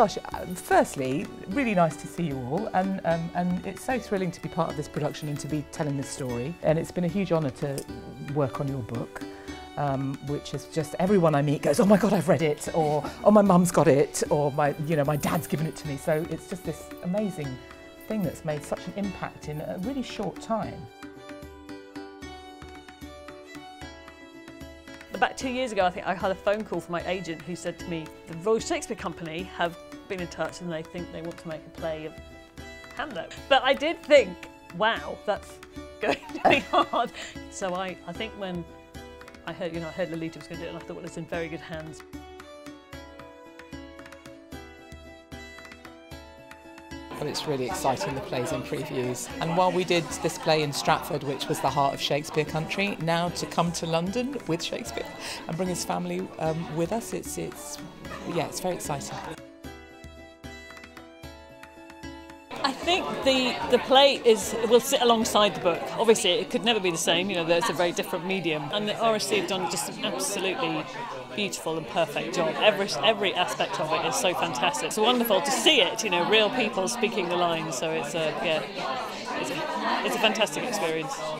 gosh, uh, firstly, really nice to see you all, and, um, and it's so thrilling to be part of this production and to be telling this story. And it's been a huge honour to work on your book. Um, which is just everyone I meet goes, oh my god, I've read it, or oh my mum's got it, or my you know my dad's given it to me. So it's just this amazing thing that's made such an impact in a really short time. About two years ago, I think I had a phone call from my agent who said to me, the Royal Shakespeare Company have been in touch and they think they want to make a play of Hamnet. But I did think, wow, that's going to be hard. So I, I think when I heard, you know, I heard Lolita was going to do it and I thought, well, it's in very good hands. But it's really exciting, the plays and previews. And while we did this play in Stratford, which was the heart of Shakespeare country, now to come to London with Shakespeare and bring his family um, with us, it's, it's, yeah, it's very exciting. Think the the play is will sit alongside the book. Obviously, it could never be the same. You know, there's a very different medium, and the RSC have done just an absolutely beautiful and perfect job. Every every aspect of it is so fantastic. It's wonderful to see it. You know, real people speaking the lines. So it's a yeah, it's a, it's a fantastic experience.